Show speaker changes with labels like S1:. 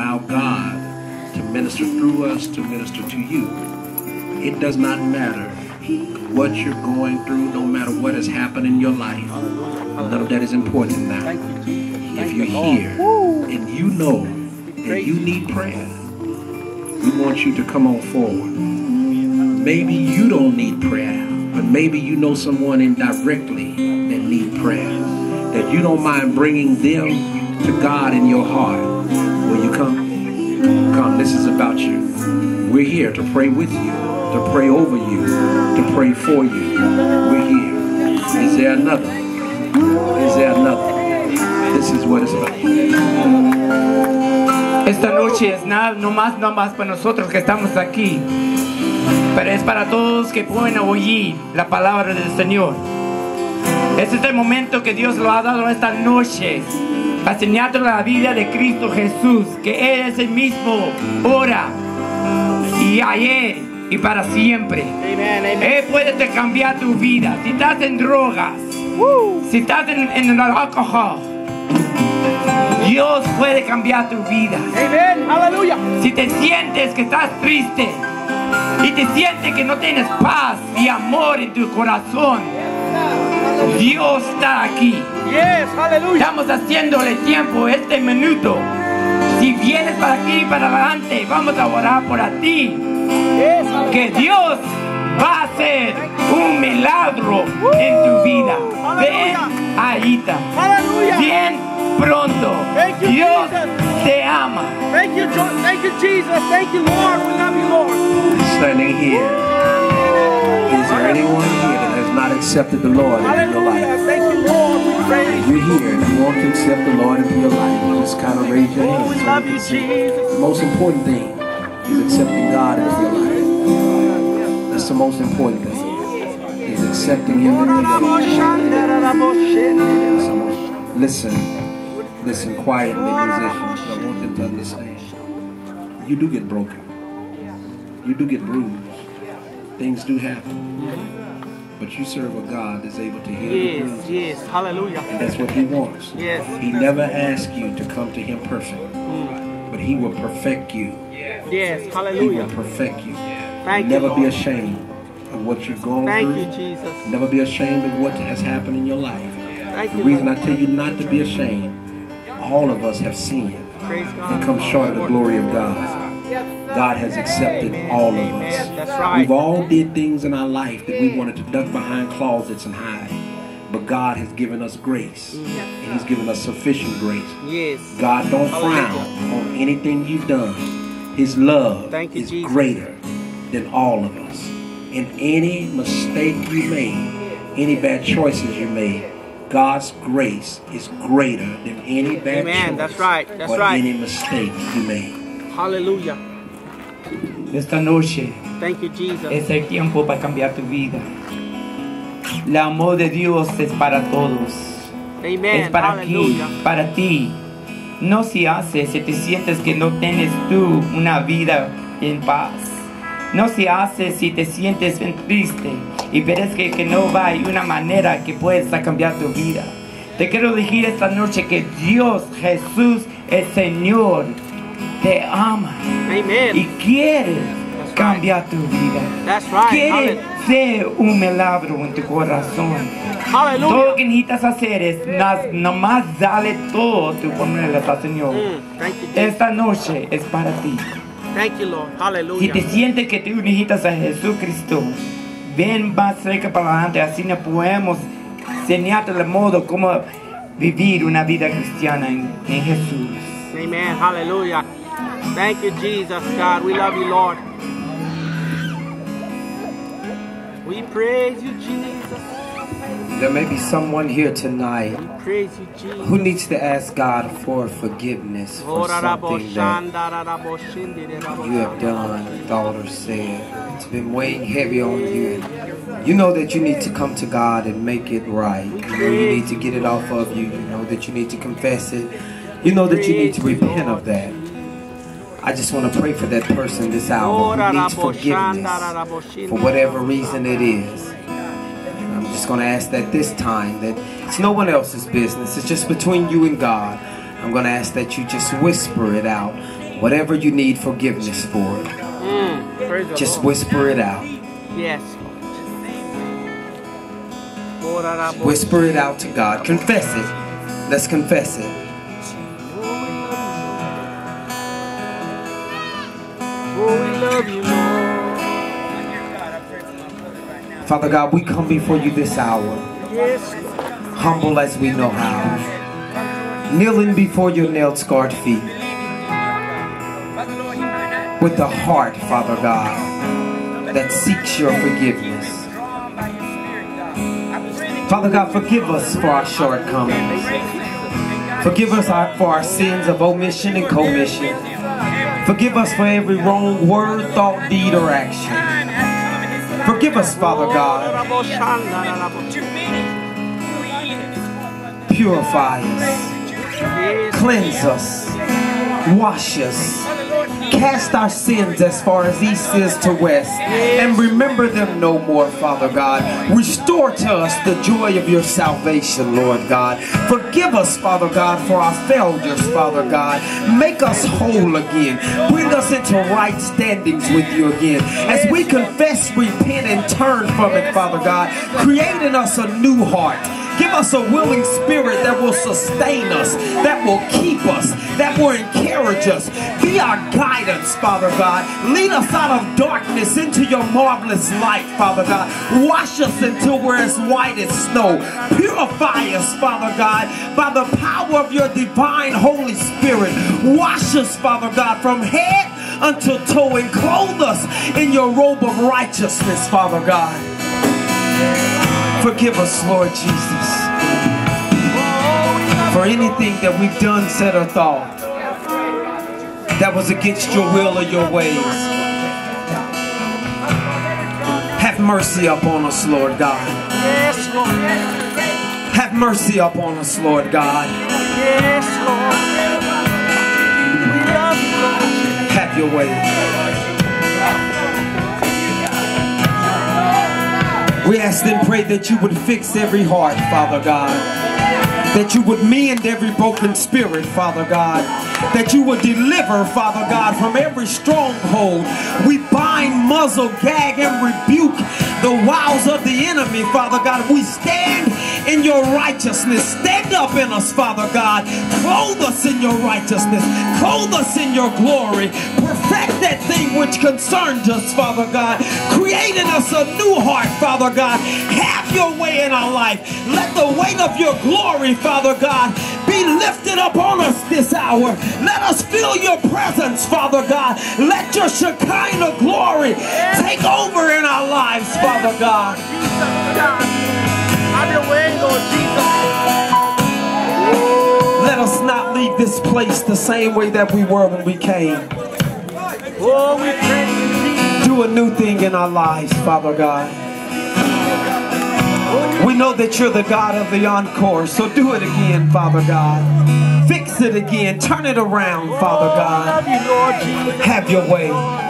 S1: allow God to minister through us to minister to you. It does not matter what you're going through, no matter what has happened in your life. None of that is important now. If you're here and you know that you need prayer, we want you to come on forward. Maybe you don't need prayer, but maybe you know someone indirectly that need prayer. That you don't mind bringing them to God in your heart. Come, this is about you. We're here to pray with you, to pray over you, to pray for you. We're here. Is there another? Is there another? This is what it's about.
S2: Esta noche es nada, no más, no más para nosotros que estamos aquí, pero es para todos que pueden oír la palabra del Señor. Este es el momento que Dios lo ha dado esta noche, enseñarte la vida de Cristo Jesús, que Él es el mismo, ahora y ayer y para siempre. Él puede te cambiar tu vida. Si estás en drogas, si estás en, en el alcohol, Dios puede cambiar tu vida.
S3: Amen. Hallelujah.
S2: Si te sientes que estás triste y te sientes que no tienes paz y amor en tu corazón, Dios está aquí.
S3: Yes. Hallelujah.
S2: Estamos haciéndole tiempo este minuto. Si vienes para aquí, para adelante, vamos a orar por a ti.
S3: Yes.
S2: Que Dios va a hacer un milagro en tu vida. Ven ahí.
S3: Hallelujah.
S2: Bien pronto.
S3: You,
S2: Dios
S3: Jesus.
S2: te ama.
S3: Thank you, thank you, Jesus. Thank you, Lord. We love you, Lord.
S1: Standing here, is there anyone here accepted the Lord into your life?
S3: Thank you, Lord. We praise you.
S1: You're here and you want to accept the Lord into your life. Just kind of raise your
S3: Oh,
S1: hand. so
S3: you,
S1: can see.
S3: Jesus.
S1: The most important thing is accepting God into your life. That's the most important thing. Is accepting Him into your life. Most- Listen, listen quietly, musicians. I want them to understand. You do get broken. You do get bruised. Things do happen. But you serve a God that's able to heal your
S3: Yes, yes. Hallelujah.
S1: And that's what he wants.
S3: Yes.
S1: He never asks you to come to him perfect, mm. but he will perfect you.
S3: Yes. Hallelujah.
S1: He will perfect you.
S3: Thank you,
S1: never be ashamed of what you're going
S3: Thank
S1: through.
S3: you, Jesus.
S1: Never be ashamed of what has happened in your life.
S3: Thank
S1: The
S3: you.
S1: reason I tell you not to be ashamed, all of us have sinned
S3: Praise
S1: and
S3: God.
S1: come short of the glory of God. God has accepted all of us. We've all did things in our life that we wanted to duck behind closets and hide. But God has given us grace. And He's given us sufficient grace.
S3: Yes.
S1: God don't frown on anything you've done. His love
S3: Thank you,
S1: is
S3: Jesus.
S1: greater than all of us. And any mistake you made, any bad choices you made, God's grace is greater than any bad
S3: Amen.
S1: choice
S3: That's right. That's
S1: or
S3: right.
S1: any mistake you made.
S3: Hallelujah.
S2: Esta noche
S3: Thank you, Jesus.
S2: es el tiempo para cambiar tu vida. El amor de Dios es para todos. es para aquí,
S3: Hallelujah.
S2: para ti. No se hace si te sientes que no tienes tú una vida en paz. No se hace si te sientes triste y ves que, que no va hay una manera que puedes cambiar tu vida. Te quiero decir esta noche que Dios, Jesús, el Señor, te ama y
S3: Amen.
S2: quiere
S3: right.
S2: cambiar tu vida.
S3: That's right.
S2: Quiere
S3: Hallelujah.
S2: ser un milagro en tu corazón. Todo lo
S3: Hallelujah.
S2: que necesitas hacer es nas- nomás dale todo tu al Señor.
S3: Mm, Thank you.
S2: Esta noche es para ti.
S3: Thank you, Lord.
S2: Si te
S3: Hallelujah.
S2: sientes que tú necesitas a Jesucristo, ven más cerca para adelante, así no podemos enseñarte el modo como vivir una vida cristiana en, en Jesús.
S3: Amen. Hallelujah. Thank you, Jesus. God, we love you, Lord. We praise you, Jesus.
S4: There may be someone here tonight
S3: you,
S4: who needs to ask God for forgiveness for something that you have done, thought, or said. It's been weighing heavy on you. You know that you need to come to God and make it right. You know you need to get it off of you. You know that you need to confess it. You know that you need to repent of that. I just want to pray for that person this hour who needs forgiveness for whatever reason it is. And I'm just going to ask that this time that it's no one else's business. It's just between you and God. I'm going to ask that you just whisper it out. Whatever you need forgiveness for,
S3: Mm,
S4: just whisper it out.
S3: Yes.
S4: Whisper it out to God. Confess it. Let's confess it.
S3: Oh, we love you, Lord.
S4: Father God, we come before you this hour,
S3: Yes,
S4: humble as we know how, kneeling before your nailed scarred feet, with a heart, Father God, that seeks your forgiveness. Father God, forgive us for our shortcomings. Forgive us our- for our sins of omission and commission. Forgive us for every wrong word, thought, deed, or action. Forgive us, Father God. Purify us. Cleanse us. Wash us. Cast our sins as far as east is to west. And remember them no more, Father God. Restore to us the joy of your salvation, Lord God. Forgive us, Father God, for our failures, Father God. Make us whole again. Bring us into right standings with you again. As we confess, repent, and turn from it, Father God, create in us a new heart. Give us a willing spirit that will sustain us, that will keep us, that will encourage us. Be our guidance, Father God. Lead us out of darkness into your marvelous light, Father God. Wash us until we're as white as snow. Purify us, Father God, by the power of your divine Holy Spirit. Wash us, Father God, from head unto toe and clothe us in your robe of righteousness, Father God. Forgive us, Lord Jesus, for anything that we've done, said, or thought that was against your will or your ways. Have mercy upon us, Lord God. Have mercy upon us, Lord God. Have your way. Ask pray that you would fix every heart, Father God. That you would mend every broken spirit, Father God. That you would deliver, Father God, from every stronghold. We bind, muzzle, gag, and rebuke the wiles of the enemy, Father God. We stand in your righteousness. Stand up in us, Father God. Clothe us in your righteousness. Clothe us in your glory. Perfect that thing which concerns us, Father God. Create in us a new heart, Father God. Have your way in our life. Let the weight of your glory, Father God, be lifted up on us this hour. Let us feel your presence, Father God. Let your Shekinah glory take over in our lives, Father God.
S3: Way, Lord Jesus.
S4: Let us not leave this place the same way that we were when we came.
S3: Oh, we praise.
S4: Do a new thing in our lives, Father God. We know that you're the God of the encore, so do it again, Father God. Fix it again. Turn it around, Father
S3: oh,
S4: God.
S3: Lord Jesus.
S4: Have your way.